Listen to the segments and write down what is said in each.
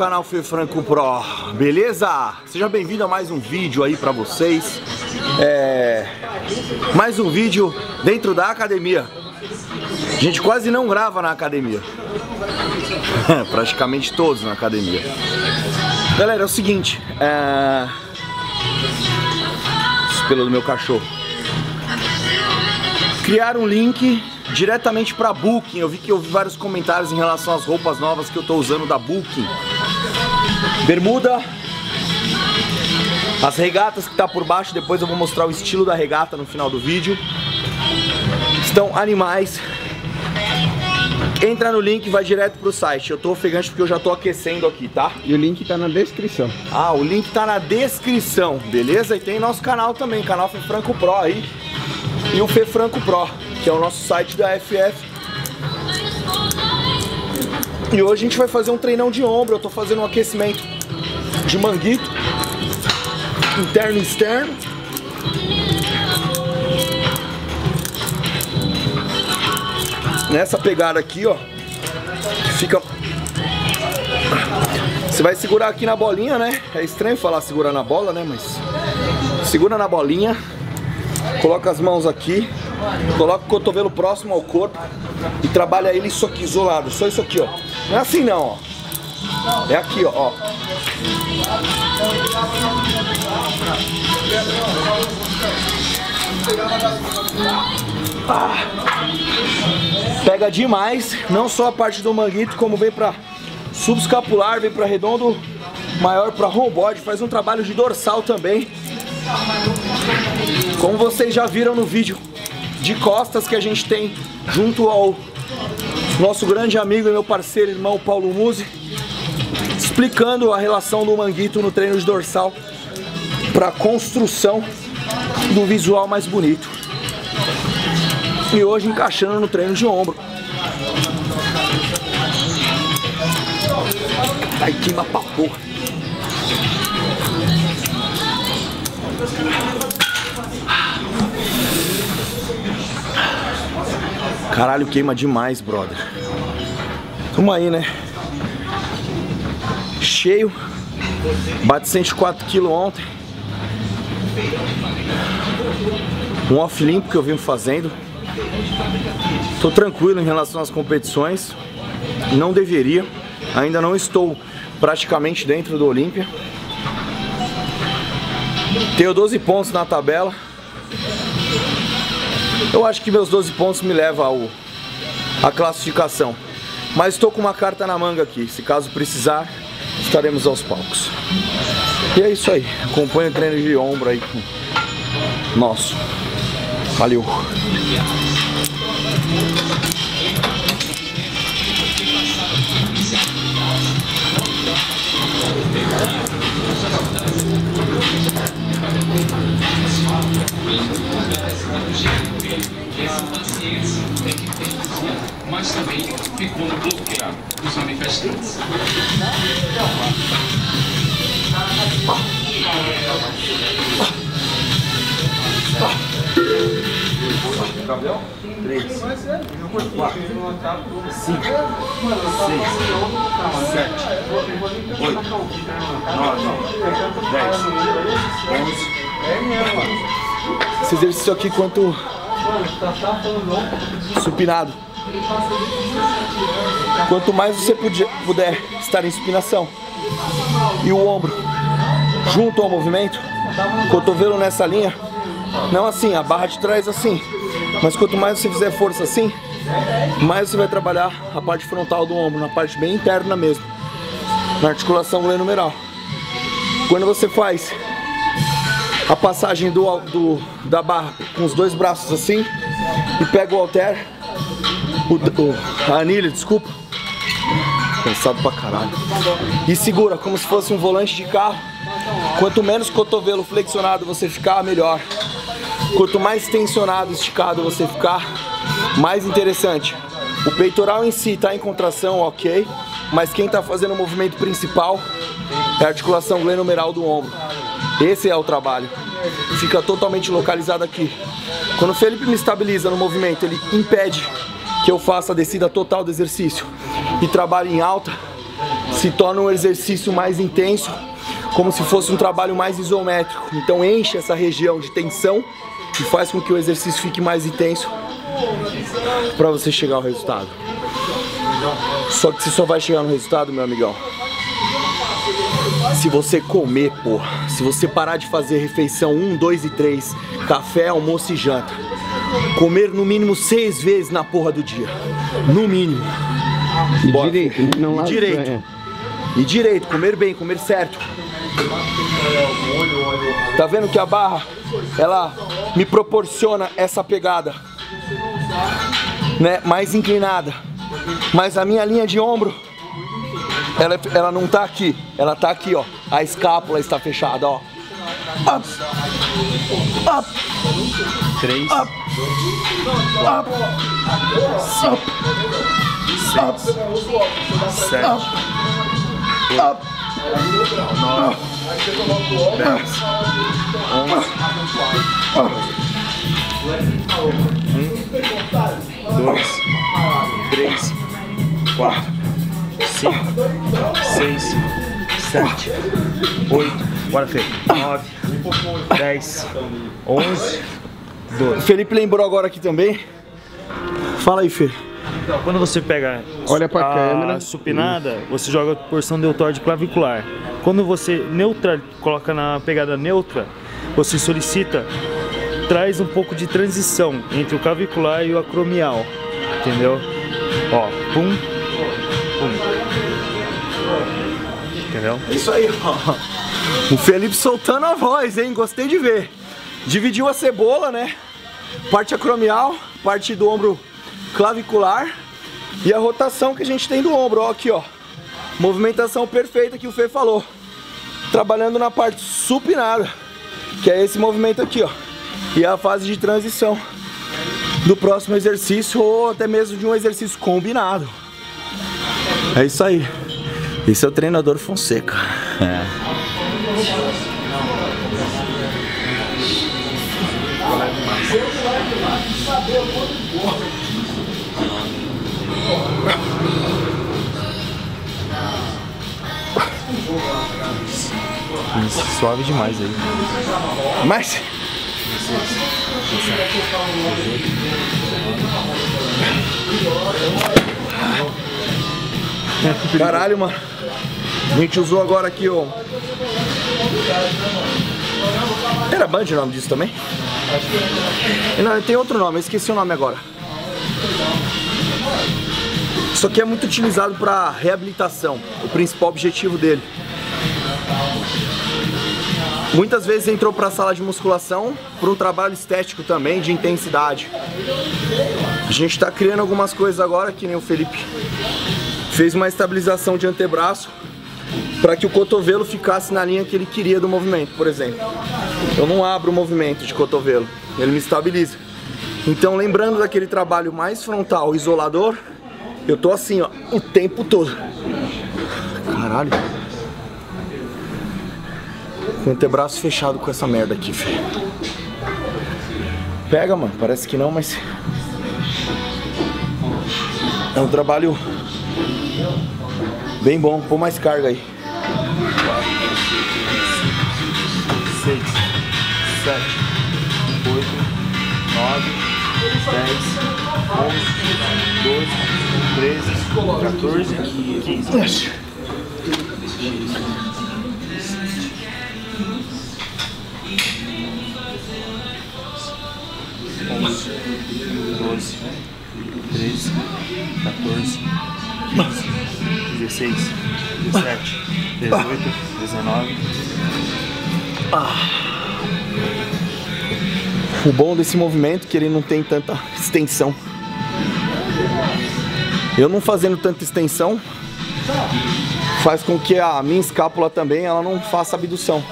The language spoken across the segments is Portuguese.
canal Fê Franco Pro, beleza? Seja bem-vindo a mais um vídeo aí pra vocês é... Mais um vídeo dentro da academia A gente quase não grava na academia Praticamente todos na academia Galera, é o seguinte é... Espelho do meu cachorro Criar um link diretamente para Booking. Eu vi que eu vi vários comentários em relação às roupas novas que eu tô usando da Booking. Bermuda. As regatas que tá por baixo, depois eu vou mostrar o estilo da regata no final do vídeo. Estão animais. Entra no link e vai direto pro site. Eu tô ofegante porque eu já tô aquecendo aqui, tá? E o link tá na descrição. Ah, o link tá na descrição, beleza? E tem nosso canal também, canal Fê Franco Pro aí. E o Fê Franco Pro que é o nosso site da FF. E hoje a gente vai fazer um treinão de ombro, eu tô fazendo um aquecimento de manguito, interno e externo. Nessa pegada aqui, ó, fica... Você vai segurar aqui na bolinha, né? É estranho falar segurar na bola, né? Mas segura na bolinha, coloca as mãos aqui, Coloca o cotovelo próximo ao corpo e trabalha ele isso aqui, isolado. Só isso aqui, ó. Não é assim não, ó. É aqui, ó. ó. Ah. Pega demais, não só a parte do manguito, como vem pra subscapular, vem pra redondo maior, pra romboide, faz um trabalho de dorsal também. Como vocês já viram no vídeo de costas que a gente tem junto ao nosso grande amigo e meu parceiro, irmão Paulo Musi, explicando a relação do manguito no treino de dorsal para construção do visual mais bonito. E hoje encaixando no treino de ombro. Ai, queima pra porra. Caralho, queima demais, brother. Tamo aí, né? Cheio. Bate 104 kg ontem. Um off limpo que eu vim fazendo. Tô tranquilo em relação às competições. Não deveria. Ainda não estou praticamente dentro do Olímpia. Tenho 12 pontos na tabela. Eu acho que meus 12 pontos me levam ao, à classificação. Mas estou com uma carta na manga aqui. Se caso precisar, estaremos aos palcos. E é isso aí. Acompanhe o treino de ombro aí. Nosso. Valeu. Esse exercício aqui quanto supinado. Quanto mais você puder estar em supinação. E o ombro. Junto ao movimento, cotovelo nessa linha, não assim, a barra de trás assim, mas quanto mais você fizer força assim, mais você vai trabalhar a parte frontal do ombro, na parte bem interna mesmo, na articulação glenumeral. Quando você faz a passagem do, do, da barra com os dois braços assim e pega o halter, o, o, a anilha, desculpa, cansado pra caralho, e segura como se fosse um volante de carro. Quanto menos cotovelo flexionado você ficar, melhor. Quanto mais tensionado, esticado você ficar, mais interessante. O peitoral em si está em contração, ok, mas quem está fazendo o movimento principal é a articulação glenumeral do ombro. Esse é o trabalho. Fica totalmente localizado aqui. Quando o Felipe me estabiliza no movimento, ele impede que eu faça a descida total do exercício e trabalhe em alta, se torna um exercício mais intenso, como se fosse um trabalho mais isométrico. Então enche essa região de tensão e faz com que o exercício fique mais intenso para você chegar ao resultado. Só que você só vai chegar no resultado, meu amigão, se você comer, porra. Se você parar de fazer refeição 1, 2 e 3, café, almoço e janta. Comer no mínimo seis vezes na porra do dia. No mínimo. E Bora. direito, não E direito. é. E direito, comer bem, comer certo. Tá vendo que a barra, ela me proporciona essa pegada, né? Mais inclinada. Mas a minha linha de ombro, ela, ela não tá aqui, ela tá aqui, ó. A escápula está fechada, ó. Up, up, Três, up, up, up, sete, up, nove, dez, onze, um, dois, quatro, cinco, seis, sete, oito, bora Fê, nove, dez, onze, doze. Felipe lembrou agora aqui também. Fala aí, Fê. Então, quando você pega Olha pra a câmera. supinada, você joga a porção deltoide clavicular. Quando você neutra, coloca na pegada neutra, você solicita, traz um pouco de transição entre o clavicular e o acromial, entendeu? Ó, pum. Entendeu? Isso aí, ó. O Felipe soltando a voz, hein? Gostei de ver. Dividiu a cebola, né? Parte acromial, parte do ombro clavicular e a rotação que a gente tem do ombro, ó, aqui, ó. Movimentação perfeita que o Fê falou. Trabalhando na parte supinada, que é esse movimento aqui, ó. E é a fase de transição do próximo exercício ou até mesmo de um exercício combinado. É isso aí. Esse é o treinador Fonseca. Suave demais aí. Mas. Caralho, mano. A gente usou agora aqui o. Era Band o nome disso também? Não, tem outro nome, eu esqueci o nome agora. Isso aqui é muito utilizado para reabilitação, o principal objetivo dele. Muitas vezes entrou para a sala de musculação para um trabalho estético também, de intensidade. A gente está criando algumas coisas agora, que nem o Felipe fez uma estabilização de antebraço para que o cotovelo ficasse na linha que ele queria do movimento, por exemplo. Eu não abro o movimento de cotovelo, ele me estabiliza. Então, lembrando daquele trabalho mais frontal, isolador, eu tô assim, ó, o tempo todo. Caralho. O antebraço fechado com essa merda aqui, filho. Pega, mano. Parece que não, mas. É um trabalho Bem bom, põe mais carga aí. 4, 5, 6, 7, 8, 9, 10, 11, 12, 13, 14, 15. 16, 17, 18, 19. O bom desse movimento é que ele não tem tanta extensão. Eu não fazendo tanta extensão faz com que a minha escápula também ela não faça abdução.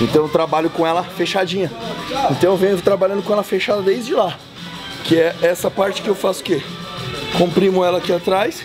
Então eu trabalho com ela fechadinha. Então eu venho trabalhando com ela fechada desde lá. Que é essa parte que eu faço o quê? Comprimo ela aqui atrás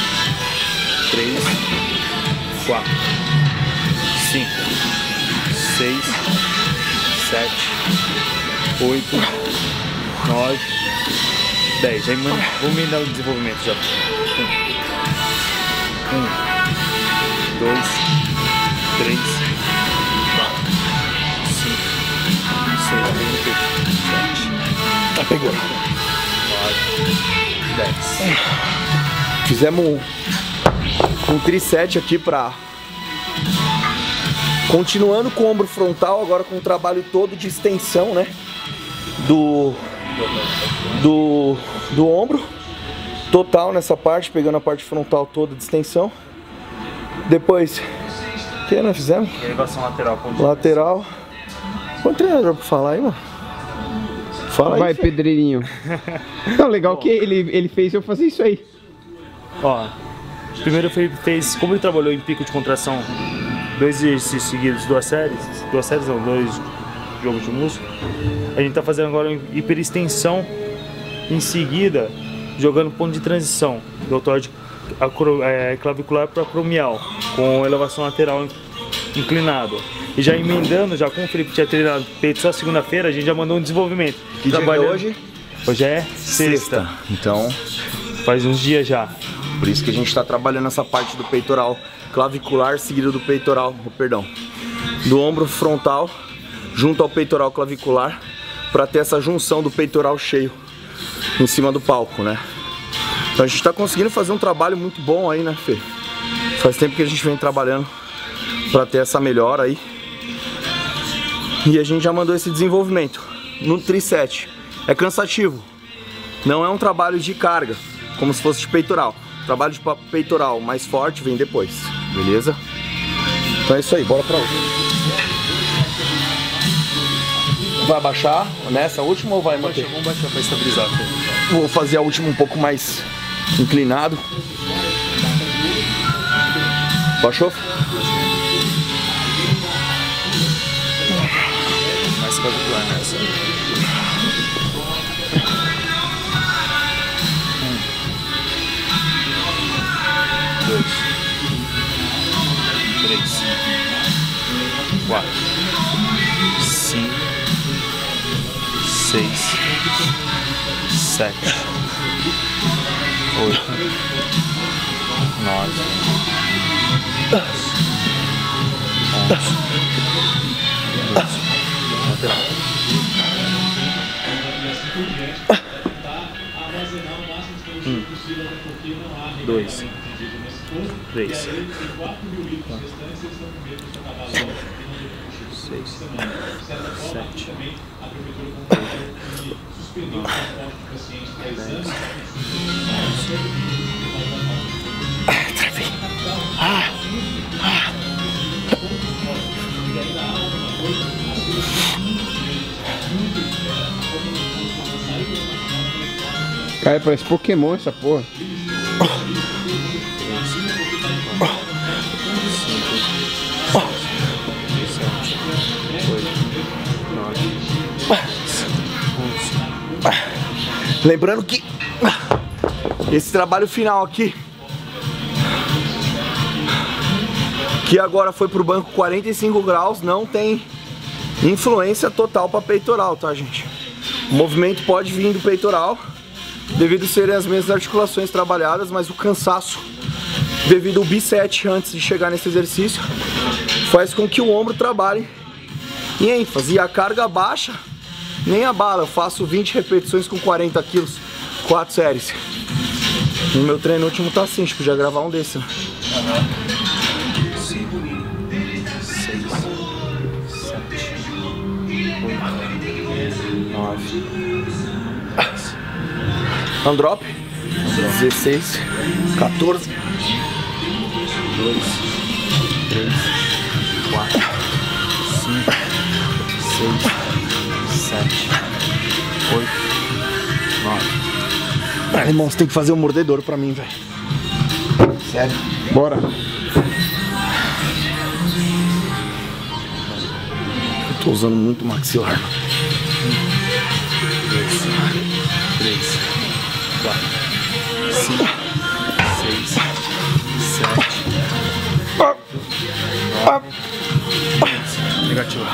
quatro, cinco, seis, sete, oito, nove, dez. Aí mano, vamos me dar o desenvolvimento já. Um, um dois, três, quatro, cinco, seis, sete, Tá pegando. nove, dez. Fizemos um, um triset aqui pra. Continuando com o ombro frontal, agora com o trabalho todo de extensão, né? Do. Do. Do ombro. Total nessa parte, pegando a parte frontal toda de extensão. Depois. O que nós fizemos? Elevação lateral com Lateral. Quanto treinador pra falar aí, mano? Fala Vai, aí. Pedreirinho. Não, legal que ele, ele fez eu fazer isso aí. Ó, primeiro fe- fez, como ele trabalhou em pico de contração, dois exercícios seguidos, duas séries, duas séries não, dois jogos de músculo, a gente tá fazendo agora hiperextensão, em seguida, jogando ponto de transição, do autóide é, clavicular para acromial, com elevação lateral in- inclinado. E já emendando, já como o Felipe tinha treinado peito só segunda-feira, a gente já mandou um desenvolvimento. Que dia é hoje? Hoje é sexta. Então, faz uns dias já. Por isso que a gente está trabalhando essa parte do peitoral clavicular seguido do peitoral, oh, perdão, do ombro frontal junto ao peitoral clavicular para ter essa junção do peitoral cheio em cima do palco, né? Então a gente está conseguindo fazer um trabalho muito bom aí, né, Fê? Faz tempo que a gente vem trabalhando para ter essa melhora aí. E a gente já mandou esse desenvolvimento no triset. É cansativo, não é um trabalho de carga, como se fosse de peitoral. Trabalho de peitoral mais forte vem depois, beleza? Então é isso aí, bora pra outra. Vai abaixar nessa última ou vai manter? Vamos baixar para estabilizar. Vou fazer a última um pouco mais inclinado. Baixou? Mais clavicular nessa. Sete, oito, nove, onze. Um, dois, três, quatro, seis, sete, oito, nove, dez, Cara, parece Pokémon essa porra. Lembrando que esse trabalho final aqui, que agora foi pro banco 45 graus, não tem influência total para peitoral, tá, gente? O movimento pode vir do peitoral, devido serem as mesmas articulações trabalhadas, mas o cansaço, devido ao B7 antes de chegar nesse exercício, faz com que o ombro trabalhe em ênfase. E a carga baixa nem a bala. Eu faço 20 repetições com 40 quilos, 4 séries. No meu treino último tá assim, tipo, já gravar um desse. né? cinco, seis, sete, oito, nove, Androp. 16, 14, dois, três, quatro, cinco, seis, oito, nove. Ah, irmão, você tem que fazer um mordedor pra mim, velho. Sério. Bora. Eu tô usando muito maxilar. dois, três, quatro, cinco, seis, sete, Negativo,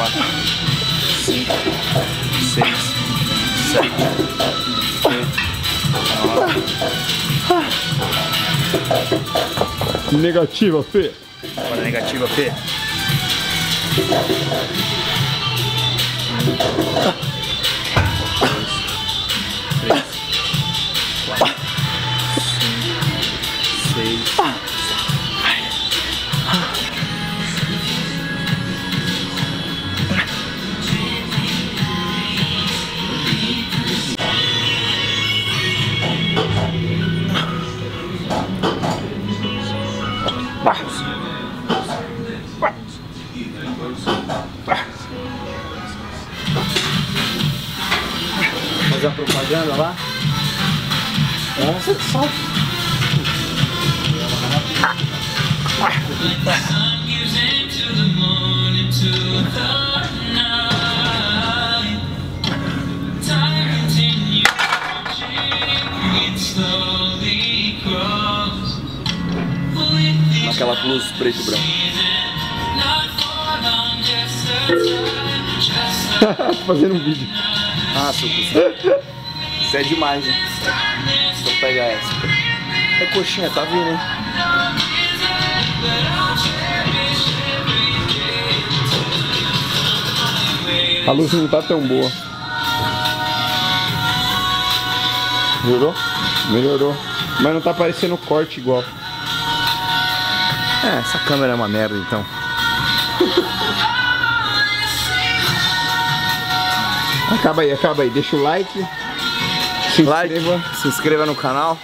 quatro, cinco, seis, sete, oito, Negativa, Fê. Bora negativa, Fê. Aquela luz preto e branco. Fazendo um vídeo. Ah, seu cuzão. Isso é demais, hein? Deixa eu pegar essa. É coxinha, tá vindo, hein? A luz não tá tão boa. Jurou? Melhorou. Mas não tá parecendo corte igual. É, essa câmera é uma merda, então. Acaba aí, acaba aí. Deixa o like. Se Like, inscreva. se inscreva no canal,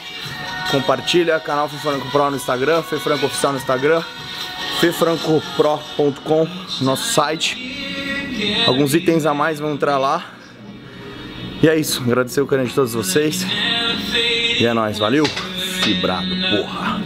compartilha, canal Fê Franco Pro no Instagram, Fê Franco Oficial no Instagram, fefrancopro.com, nosso site. Alguns itens a mais vão entrar lá. E é isso, agradecer o carinho de todos vocês. E é nóis, valeu? Fibrado, porra.